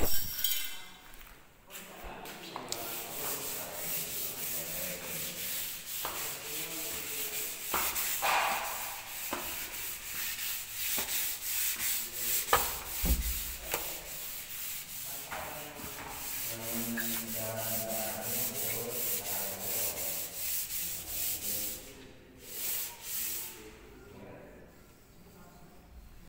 you